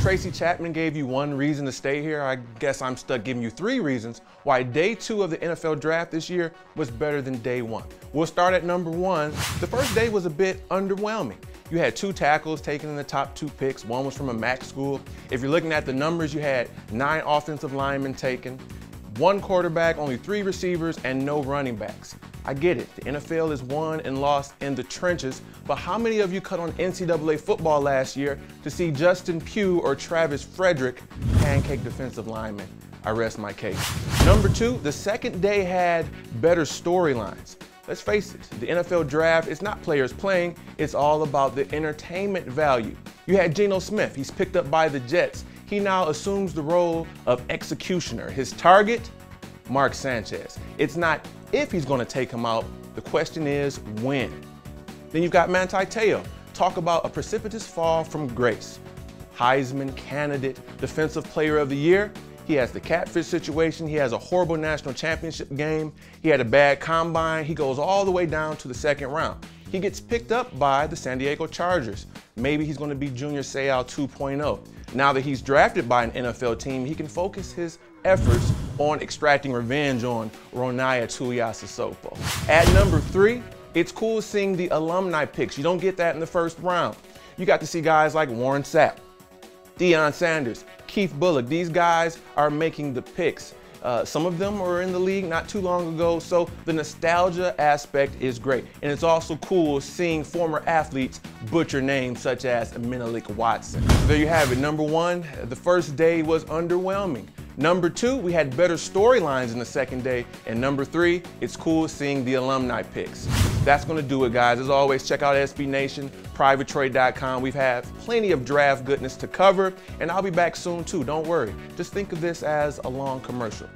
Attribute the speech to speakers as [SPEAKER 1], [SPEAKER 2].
[SPEAKER 1] Tracy Chapman gave you one reason to stay here, I guess I'm stuck giving you three reasons why day two of the NFL draft this year was better than day one. We'll start at number one. The first day was a bit underwhelming. You had two tackles taken in the top two picks. One was from a MAC school. If you're looking at the numbers, you had nine offensive linemen taken, one quarterback, only three receivers, and no running backs. I get it. The NFL is won and lost in the trenches, but how many of you cut on NCAA football last year to see Justin Pugh or Travis Frederick pancake defensive linemen? I rest my case. Number two, the second day had better storylines. Let's face it, the NFL draft is not players playing, it's all about the entertainment value. You had Geno Smith, he's picked up by the Jets. He now assumes the role of executioner. His target, Mark Sanchez. It's not if he's going to take him out, the question is when. Then you've got Manti Te'o. Talk about a precipitous fall from grace. Heisman candidate, defensive player of the year. He has the catfish situation. He has a horrible national championship game. He had a bad combine. He goes all the way down to the second round. He gets picked up by the San Diego Chargers. Maybe he's going to be Junior Seau 2.0. Now that he's drafted by an NFL team, he can focus his efforts on extracting revenge on Ronaiah Tuiasosopo. At number three, it's cool seeing the alumni picks. You don't get that in the first round. You got to see guys like Warren Sapp, Deion Sanders, Keith Bulluck. These guys are making the picks. Uh, some of them were in the league not too long ago, so the nostalgia aspect is great. And it's also cool seeing former athletes butcher names such as Menelik Watson. There you have it. Number one, the first day was underwhelming. Number two, we had better storylines in the second day. And number three, it's cool seeing the alumni picks. That's gonna do it, guys. As always, check out SB Nation, privatetrade.com. We've had plenty of draft goodness to cover, and I'll be back soon too. Don't worry. Just think of this as a long commercial.